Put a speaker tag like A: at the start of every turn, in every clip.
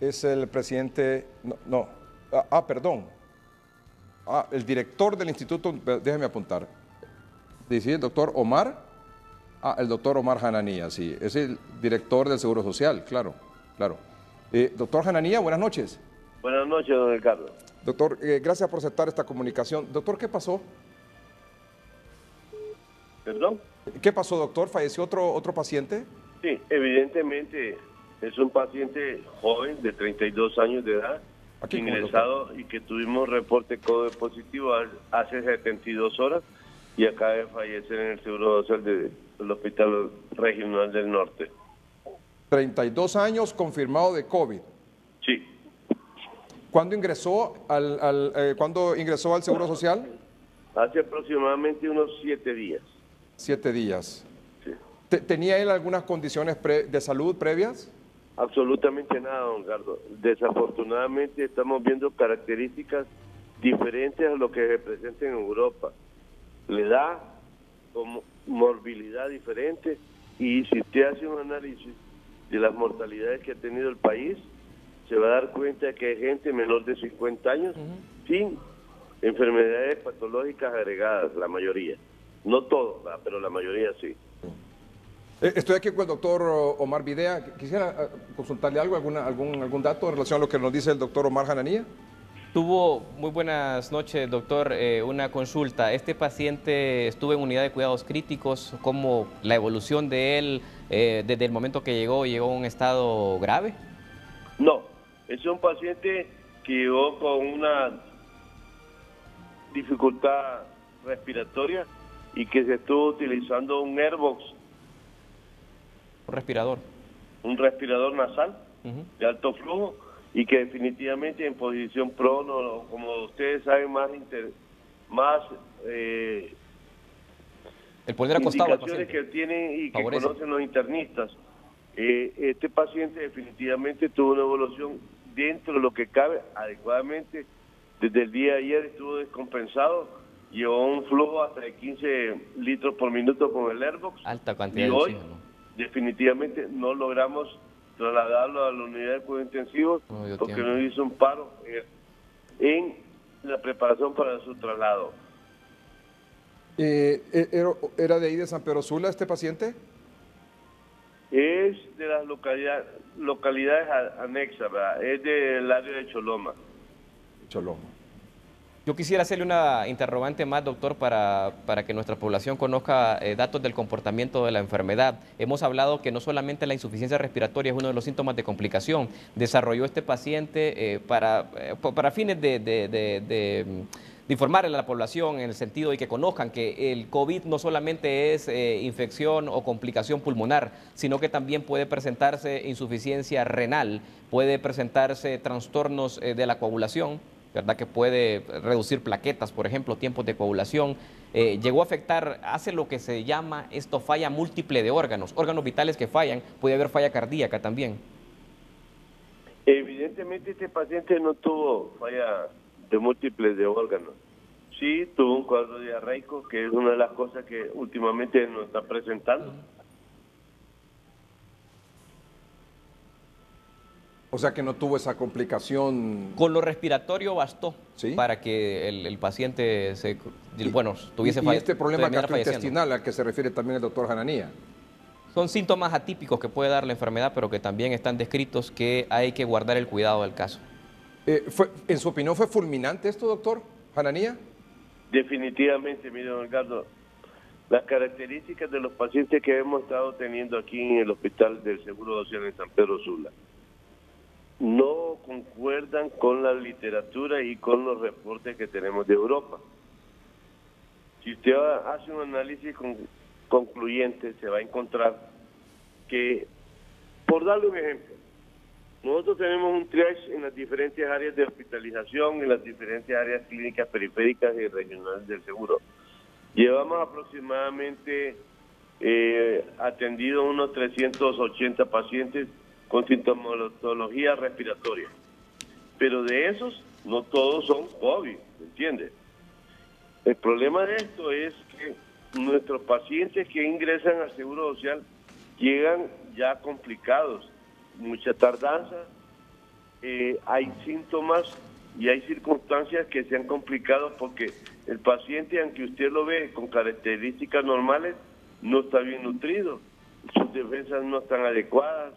A: es el presidente, no, no. Ah, ah, perdón. Ah, el director del instituto, déjeme apuntar. Dice el doctor Omar. Ah, el doctor Omar Hananía, sí. Es el director del Seguro Social, claro, claro. Eh, doctor Hananía, buenas noches.
B: Buenas noches, don Ricardo.
A: Doctor, eh, gracias por aceptar esta comunicación. Doctor, ¿qué pasó?
B: ¿Perdón?
A: ¿Qué pasó, doctor? ¿Falleció otro, otro paciente?
B: Sí, evidentemente es un paciente joven de 32 años de edad,
A: Aquí,
B: ingresado y que tuvimos reporte COVID positivo hace 72 horas y acaba de fallecer en el Seguro Social del Hospital Regional del Norte.
A: 32 años confirmado de COVID.
B: Sí.
A: ¿Cuándo ingresó al, al eh, ¿cuándo ingresó al Seguro Social?
B: Hace aproximadamente unos siete días.
A: Siete días.
B: Sí.
A: ¿Tenía él algunas condiciones de salud previas?
B: Absolutamente nada, don Gardo. Desafortunadamente estamos viendo características diferentes a lo que se presenta en Europa. Le da como morbilidad diferente y si usted hace un análisis de las mortalidades que ha tenido el país, se va a dar cuenta que hay gente menor de 50 años sin enfermedades patológicas agregadas, la mayoría. No todos, pero la mayoría sí.
A: Eh, estoy aquí con el doctor Omar Videa. Quisiera eh, consultarle algo, alguna, algún, algún dato en relación a lo que nos dice el doctor Omar Hananía.
C: Tuvo, muy buenas noches, doctor, eh, una consulta. Este paciente estuvo en unidad de cuidados críticos, ¿cómo la evolución de él desde el momento que llegó, llegó a un estado grave?
B: No, es un paciente que llegó con una dificultad respiratoria y que se estuvo utilizando un Airbox.
C: Un respirador.
B: Un respirador nasal de alto flujo y que definitivamente en posición prono, como ustedes saben, más más eh,
C: el poder acostado
B: que tienen y que conocen los internistas. Eh, este paciente definitivamente tuvo una evolución dentro de lo que cabe adecuadamente. Desde el día de ayer estuvo descompensado llevó un flujo hasta de 15 litros por minuto con el Airbox.
C: Alta cantidad
B: y
C: de
B: hoy, definitivamente no logramos trasladarlo a la unidad de cuidados intensivos porque nos hizo un paro en, la preparación para su traslado.
A: Eh, eh ¿Era de ahí de San Pedro Sula este paciente?
B: Es de las localidades, localidades anexas, es del área de Choloma.
A: Choloma.
C: Yo quisiera hacerle una interrogante más, doctor, para, para que nuestra población conozca eh, datos del comportamiento de la enfermedad. Hemos hablado que no solamente la insuficiencia respiratoria es uno de los síntomas de complicación. Desarrolló este paciente eh, para, eh, para fines de, de, de, informarle a la población en el sentido de que conozcan que el COVID no solamente es infección o complicación pulmonar, sino que también puede presentarse insuficiencia renal, puede presentarse trastornos de la coagulación ¿verdad? Que puede reducir plaquetas, por ejemplo, tiempos de coagulación. Eh, llegó a afectar, hace lo que se llama esto falla múltiple de órganos, órganos vitales que fallan, puede haber falla cardíaca también.
B: Evidentemente este paciente no tuvo falla de múltiples de órganos. Sí, tuvo un cuadro diarreico, que es una de las cosas que últimamente nos está presentando.
A: O sea que no tuvo esa complicación.
C: Con lo respiratorio bastó para que el, paciente se, bueno, tuviese
A: ¿Y, y este problema gastrointestinal al que se refiere también el doctor Jananía?
C: Son síntomas atípicos que puede dar la enfermedad, pero que también están descritos que hay que guardar el cuidado del caso.
A: Eh, fue, ¿En su opinión fue fulminante esto, doctor Jananía?
B: Definitivamente, mire, don Ricardo, las características de los pacientes que hemos estado teniendo aquí en el Hospital del Seguro Social en San Pedro Sula no concuerdan con la literatura y con los reportes que tenemos de Europa. Si usted hace un análisis concluyente, se va a encontrar que, por darle un ejemplo, nosotros tenemos un triage en las diferentes áreas de hospitalización, en las diferentes áreas clínicas periféricas y regionales del seguro. Llevamos aproximadamente eh, atendido unos 380 pacientes con sintomatología respiratoria. Pero de esos, no todos son COVID, ¿me entiendes? El problema de esto es que nuestros pacientes que ingresan al Seguro Social llegan ya complicados, mucha tardanza eh, hay síntomas y hay circunstancias que se han complicado porque el paciente, aunque usted lo ve con características normales, no está bien nutrido, sus defensas no están adecuadas,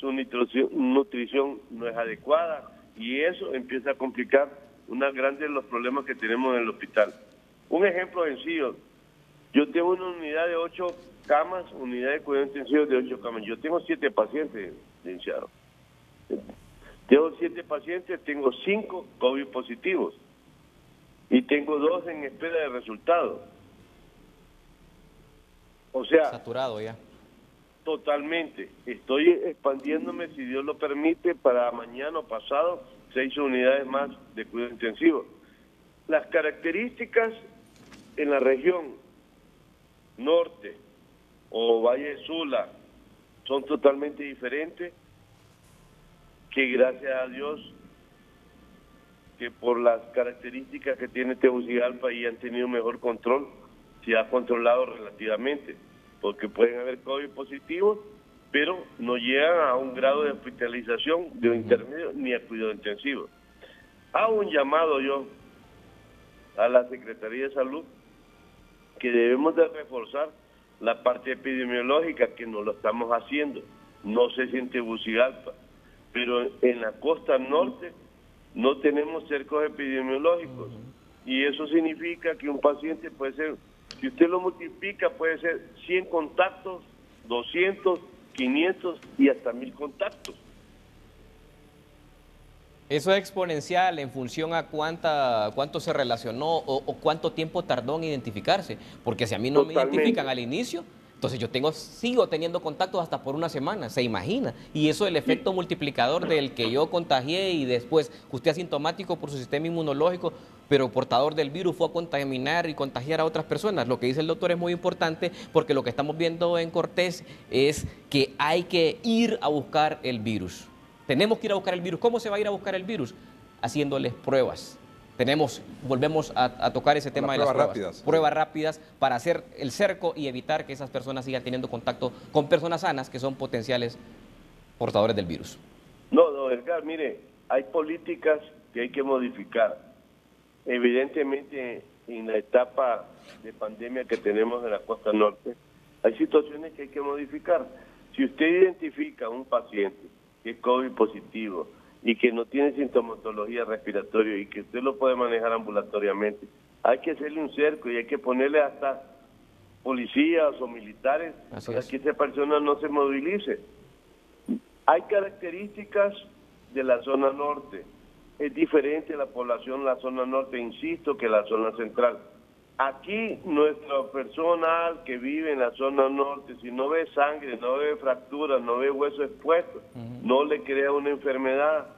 B: su nutrición, no es adecuada y eso empieza a complicar una grande de los problemas que tenemos en el hospital. Un ejemplo sencillo, yo tengo una unidad de ocho camas, unidad de cuidado intensivo de ocho camas. Yo tengo siete pacientes, licenciado. Tengo siete pacientes, tengo cinco COVID positivos y tengo dos en espera de resultados. O sea,
C: saturado ya.
B: Totalmente. Estoy expandiéndome, si Dios lo permite, para mañana o pasado, seis unidades más de cuidado intensivo. Las características en la región norte o Valle de Sula son totalmente diferentes que gracias a Dios que por las características que tiene Tegucigalpa y han tenido mejor control, se ha controlado relativamente, porque pueden haber COVID positivos, pero no llegan a un grado de hospitalización de intermedio ni a cuidado intensivo. Hago un llamado yo a la Secretaría de Salud que debemos de reforzar la parte epidemiológica que no lo estamos haciendo. No sé si en Tegucigalpa, pero en la costa norte no tenemos cercos epidemiológicos. Y eso significa que un paciente puede ser, si usted lo multiplica, puede ser 100 contactos, 200, 500 y hasta 1000 contactos.
C: ¿Eso es exponencial en función a cuánta, cuánto se relacionó o, cuánto tiempo tardó en identificarse? Porque si a mí no me identifican al inicio, entonces yo tengo, sigo teniendo contactos hasta por una semana, se imagina. Y eso es el efecto multiplicador del que yo contagié y después usted asintomático por su sistema inmunológico, pero portador del virus fue a contaminar y contagiar a otras personas. Lo que dice el doctor es muy importante porque lo que estamos viendo en Cortés es que hay que ir a buscar el virus. Tenemos que ir a buscar el virus. ¿Cómo se va a ir a buscar el virus? Haciéndoles pruebas. Tenemos, volvemos a, tocar ese tema de las pruebas. Rápidas. Pruebas rápidas para hacer el cerco y evitar que esas personas sigan teniendo contacto con personas sanas que son potenciales portadores del virus.
B: No, no, Edgar, mire, hay políticas que hay que modificar. Evidentemente, en la etapa de pandemia que tenemos en la costa norte, hay situaciones que hay que modificar. Si usted identifica a un paciente que es COVID positivo y que no tiene sintomatología respiratoria y que usted lo puede manejar ambulatoriamente, hay que hacerle un cerco y hay que ponerle hasta policías o militares para que esa persona no se movilice. Hay características de la zona norte. Es diferente la población en la zona norte, insisto, que la zona central. Aquí nuestro personal que vive en la zona norte, si no ve sangre, no ve fracturas, no ve hueso expuesto, no le crea una enfermedad,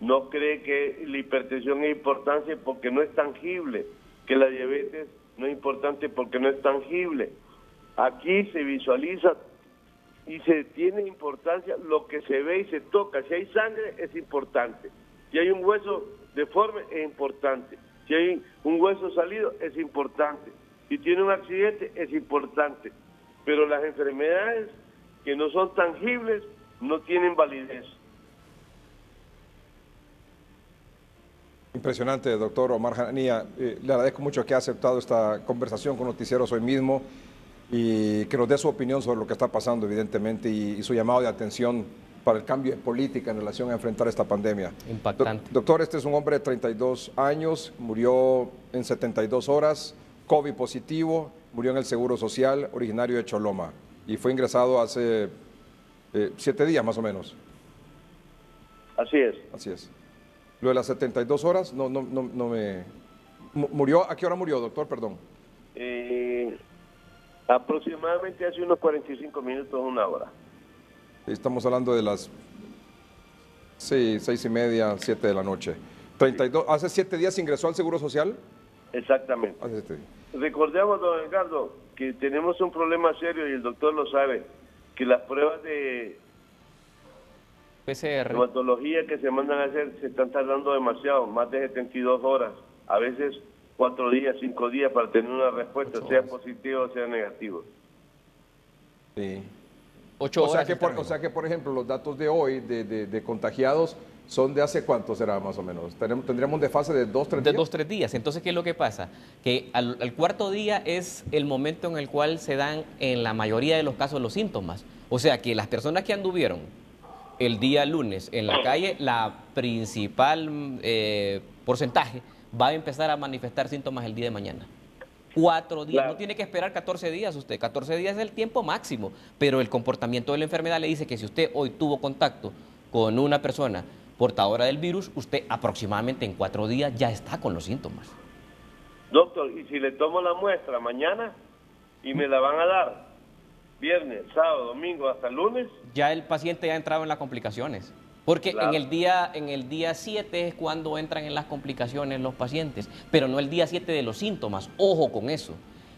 B: no cree que la hipertensión es importante porque no es tangible, que la diabetes no es importante porque no es tangible. Aquí se visualiza y se tiene importancia lo que se ve y se toca. Si hay sangre es importante. Si hay un hueso deforme es importante. Si hay un hueso salido, es importante. Si tiene un accidente, es importante. Pero las enfermedades que no son tangibles no tienen validez.
A: Impresionante, doctor Omar Janía. Eh, le agradezco mucho que ha aceptado esta conversación con Noticieros hoy mismo y que nos dé su opinión sobre lo que está pasando, evidentemente, y su llamado de atención para el cambio de política en relación a enfrentar esta pandemia.
C: Impactante.
A: doctor, este es un hombre de 32 años, murió en 72 horas, COVID positivo, murió en el Seguro Social, originario de Choloma, y fue ingresado hace eh, siete días más o menos.
B: Así es.
A: Así es. Lo de las 72 horas, no, no, no, no me... ¿Murió? ¿A qué hora murió, doctor? Perdón.
B: Eh, aproximadamente hace unos 45 minutos, una hora.
A: Estamos hablando de las seis, seis y media, siete de la noche. 32, ¿Hace siete días ingresó al Seguro Social?
B: Exactamente. Recordemos, don Edgardo, que tenemos un problema serio y el doctor lo sabe, que las pruebas de
C: PCR.
B: hematología que se mandan a hacer se están tardando demasiado, más de 72 horas, a veces cuatro días, cinco días para tener una respuesta, sea positivo o sea negativo.
A: Sí o, sea que por, o sea que, por ejemplo, los datos de hoy de, contagiados ¿Son de hace cuánto será más o menos? ¿Tendríamos un desfase de dos, tres días?
C: De dos, tres días. Entonces, ¿qué es lo que pasa? Que al, al, cuarto día es el momento en el cual se dan en la mayoría de los casos los síntomas. O sea, que las personas que anduvieron el día lunes en la calle, la principal eh, porcentaje va a empezar a manifestar síntomas el día de mañana. Cuatro días, no tiene que esperar 14 días usted, 14 días es el tiempo máximo, pero el comportamiento de la enfermedad le dice que si usted hoy tuvo contacto con una persona portadora del virus, usted aproximadamente en cuatro días ya está con los síntomas.
B: Doctor, ¿y si le tomo la muestra mañana y me la van a dar viernes, sábado, domingo hasta lunes?
C: Ya el paciente ya ha entrado en las complicaciones. Porque en el día en el día 7 es cuando entran en las complicaciones los pacientes, pero no el día 7 de los síntomas. Ojo con eso.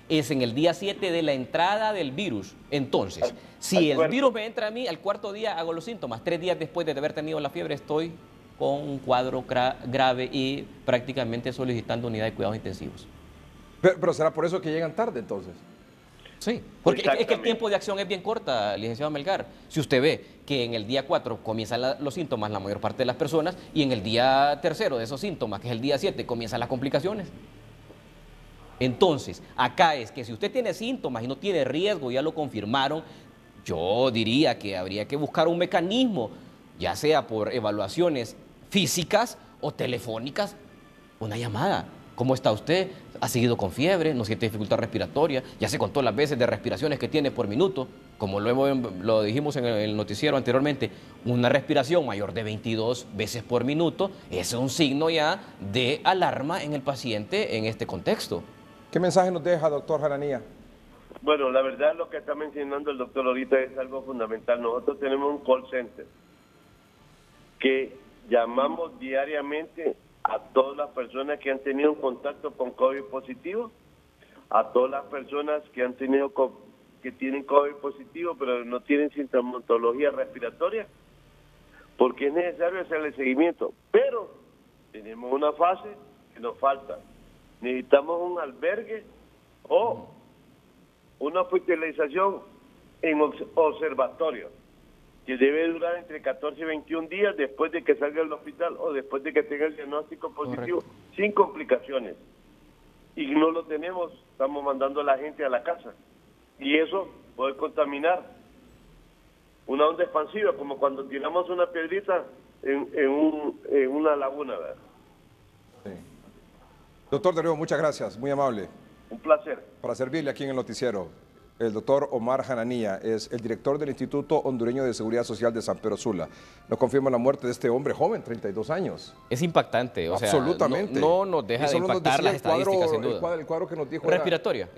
C: Es en el día 7 de la entrada del virus. Entonces, si el virus me entra a mí, al cuarto día hago los síntomas. Tres días después de haber tenido la fiebre estoy con un cuadro grave y prácticamente solicitando unidad de cuidados intensivos.
A: Pero, será por eso que llegan tarde entonces.
C: Sí, porque es que el tiempo de acción es bien corta, licenciado Melgar. Si usted ve que en el día 4 comienzan los síntomas la mayor parte de las personas y en el día tercero de esos síntomas, que es el día 7, comienzan las complicaciones. Entonces, acá es que si usted tiene síntomas y no tiene riesgo, ya lo confirmaron, yo diría que habría que buscar un mecanismo, ya sea por evaluaciones físicas o telefónicas, una llamada. ¿Cómo está usted? ¿Ha seguido con fiebre? ¿No siente dificultad respiratoria? Ya se contó las veces de respiraciones que tiene por minuto. Como lo, lo dijimos en el noticiero anteriormente, una respiración mayor de 22 veces por minuto es un signo ya de alarma en el paciente en este contexto.
A: ¿Qué mensaje nos deja, doctor Jaranía?
B: Bueno, la verdad lo que está mencionando el doctor ahorita es algo fundamental. Nosotros tenemos un call center que llamamos diariamente a todas las personas que han tenido un contacto con COVID positivo, a todas las personas que han tenido que tienen COVID positivo pero no tienen sintomatología respiratoria, porque es necesario hacerle seguimiento. Pero tenemos una fase que nos falta necesitamos un albergue o una hospitalización en observatorio, que debe durar entre 14 y 21 días después de que salga del hospital o después de que tenga el diagnóstico positivo, sin complicaciones. Y no lo tenemos, estamos mandando a la gente a la casa. Y eso puede contaminar una onda expansiva, como cuando tiramos una piedrita en, en, en una laguna. ¿verdad?
A: Doctor Darío, muchas gracias, muy amable.
B: Un placer.
A: Para servirle aquí en el noticiero, el doctor Omar Jananía es el director del Instituto Hondureño de Seguridad Social de San Pedro Sula. Nos confirma la muerte de este hombre joven, 32 años.
C: Es impactante, o
A: Absolutamente.
C: no, nos deja de impactar las estadísticas, sin duda.
A: El cuadro, que nos dijo
C: Respiratoria.